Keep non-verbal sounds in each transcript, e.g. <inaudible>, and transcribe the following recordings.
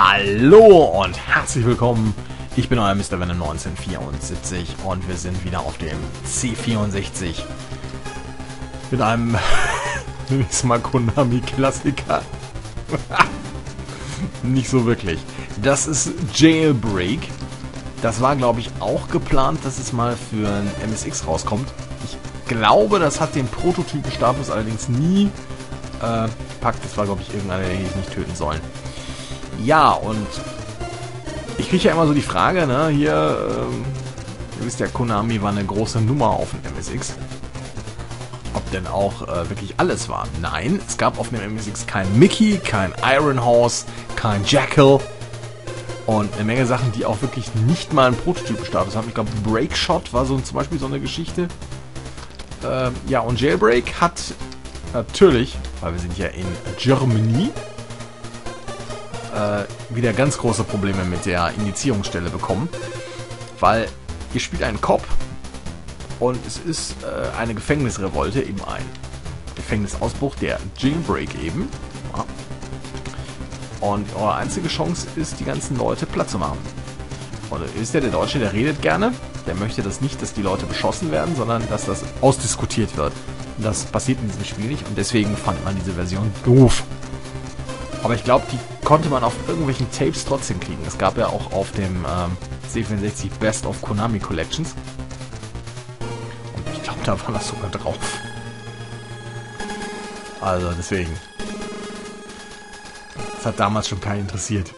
Hallo und herzlich willkommen. Ich bin euer Mr. Venom 1974 und wir sind wieder auf dem C64 mit einem <laughs> nächstes Mal Konami Klassiker. <laughs> Nicht so wirklich. Das ist Jailbreak. Das war, glaube ich, auch geplant, dass es mal für ein MSX rauskommt. Ich glaube, das hat den Prototypen-Status allerdings nie äh, gepackt. Das war, glaube ich, irgendeiner, der ich nicht töten sollen. Ja, und ich kriege ja immer so die Frage, ne, hier, ähm, ihr wisst ja, Konami war eine große Nummer auf dem MSX. Ob denn auch äh, wirklich alles war? Nein, es gab auf dem MSX kein Mickey, kein Iron Horse, kein Jackal und eine Menge Sachen, die auch wirklich nicht mal einen Prototypen-Status haben. Ich glaube, Breakshot war so zum Beispiel so eine Geschichte. Ähm, ja, und Jailbreak hat natürlich, weil wir sind ja in Germany, äh, wieder ganz große Probleme mit der Indizierungsstelle bekommen. Weil ihr spielt einen Cop und es ist äh, eine Gefängnisrevolte, eben ein Gefängnisausbruch, der Jailbreak eben. Ja. Und eure einzige Chance ist, die ganzen Leute platt zu machen. Und ist ja der Deutsche, der redet gerne. Der möchte das nicht, dass die Leute beschossen werden, sondern dass das ausdiskutiert wird. Das passiert in diesem Spiel nicht und deswegen fand man diese Version doof. Aber ich glaube, die konnte man auf irgendwelchen Tapes trotzdem kriegen. Es gab ja auch auf dem ähm, C64 Best of Konami Collections. Und ich glaube, da war das sogar drauf. Also deswegen. Das hat damals schon keinen interessiert.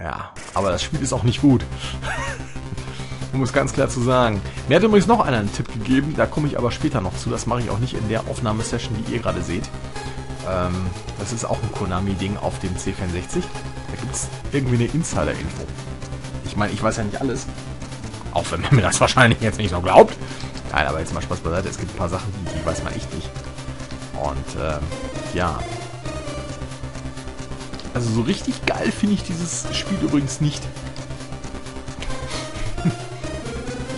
Ja, aber das Spiel ist auch nicht gut. <laughs> um es ganz klar zu sagen. Mir hat übrigens noch einer einen Tipp gegeben, da komme ich aber später noch zu. Das mache ich auch nicht in der Aufnahmesession, die ihr gerade seht. Ähm, das ist auch ein Konami-Ding auf dem C64. Da gibt es irgendwie eine Insider-Info. Ich meine, ich weiß ja nicht alles. Auch wenn man mir das wahrscheinlich jetzt nicht so glaubt. Nein, aber jetzt mal Spaß beiseite. Es gibt ein paar Sachen, die, die weiß man echt nicht. Und ähm, ja. Also so richtig geil finde ich dieses Spiel übrigens nicht. <laughs>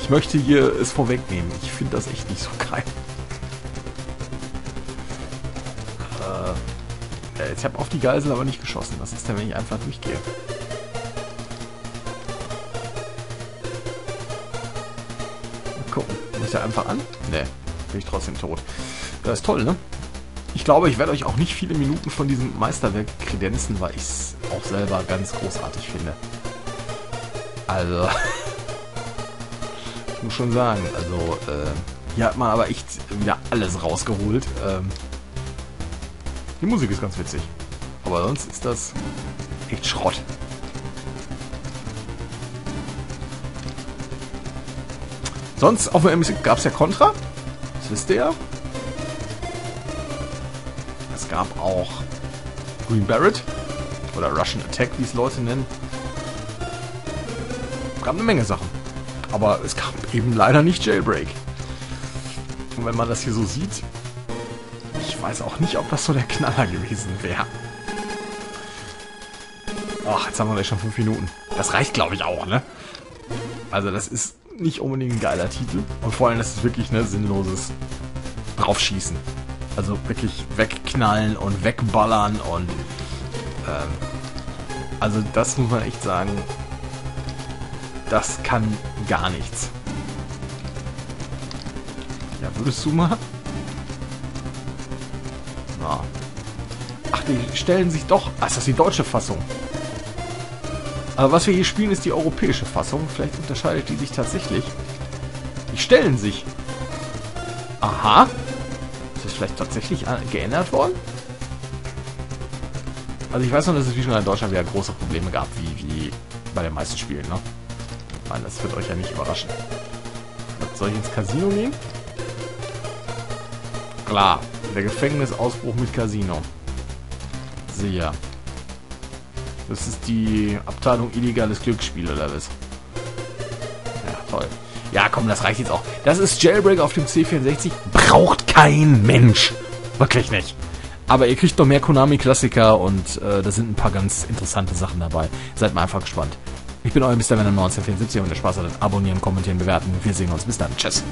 ich möchte hier es vorwegnehmen. Ich finde das echt nicht so geil. Äh, ich habe auf die Geisel aber nicht geschossen. Was ist denn, wenn ich einfach durchgehe? Mal gucken. Muss er einfach an? Ne, bin ich trotzdem tot. Das ist toll, ne? Ich glaube, ich werde euch auch nicht viele Minuten von diesem Meisterwerk kredenzen, weil ich es auch selber ganz großartig finde. Also, <laughs> ich muss schon sagen, also, äh, hier hat man aber echt wieder alles rausgeholt. Ähm, die Musik ist ganz witzig. Aber sonst ist das echt Schrott. Sonst auf dem MSX gab es ja Contra. Das wisst ihr ja. Es gab auch Green Barrett. Oder Russian Attack, wie es Leute nennen. Es gab eine Menge Sachen. Aber es gab eben leider nicht Jailbreak. Und wenn man das hier so sieht, weiß auch nicht, ob das so der Knaller gewesen wäre. Ach, jetzt haben wir gleich schon fünf Minuten. Das reicht, glaube ich, auch, ne? Also das ist nicht unbedingt ein geiler Titel. Und vor allem, das ist wirklich ne sinnloses Draufschießen. Also wirklich wegknallen und wegballern und ähm, also das muss man echt sagen, das kann gar nichts. Ja, würdest du mal? Na. Ach, die stellen sich doch... Ach, ist das die deutsche Fassung? Aber was wir hier spielen, ist die europäische Fassung. Vielleicht unterscheidet die sich tatsächlich. Die stellen sich. Aha. Ist das vielleicht tatsächlich geändert worden? Also ich weiß noch, dass es wie schon in Deutschland wieder große Probleme gab, wie, wie bei den meisten Spielen, ne? Meine, das wird euch ja nicht überraschen. Soll ich ins Casino gehen? Klar. Der Gefängnisausbruch mit Casino. Sicher. Das ist die Abteilung illegales Glücksspiel oder was? Ja, toll. Ja, komm, das reicht jetzt auch. Das ist Jailbreak auf dem C64. Braucht kein Mensch. Wirklich nicht. Aber ihr kriegt noch mehr Konami-Klassiker und äh, da sind ein paar ganz interessante Sachen dabei. Seid mal einfach gespannt. Ich bin euer Mr. Venom 1974 und der Spaß hat abonnieren, kommentieren, bewerten. Wir sehen uns. Bis dann. Tschüss.